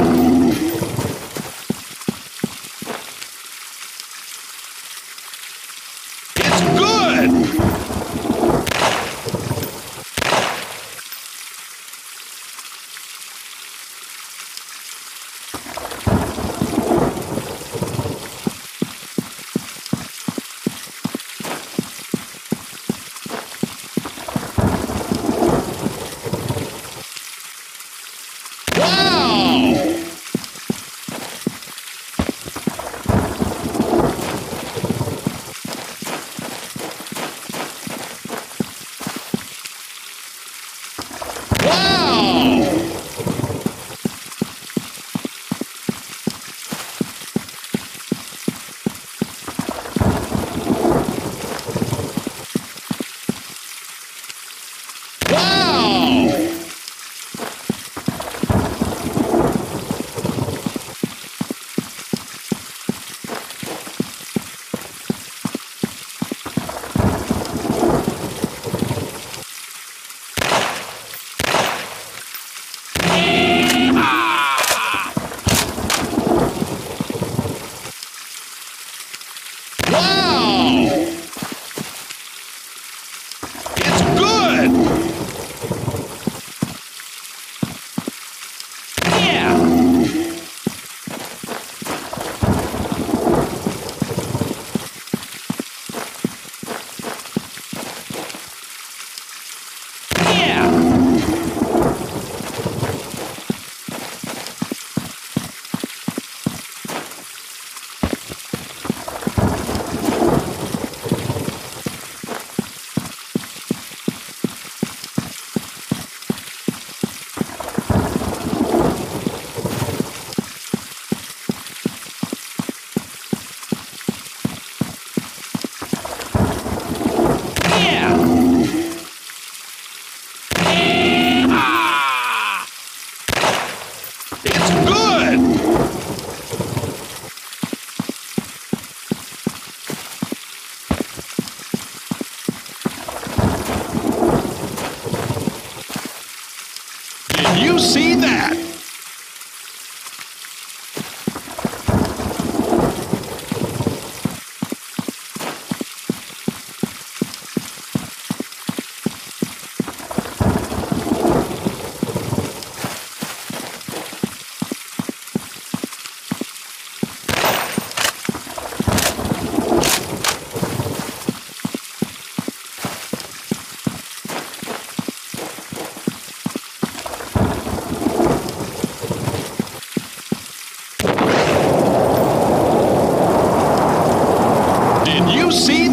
Thank you. It's good! you see Did you see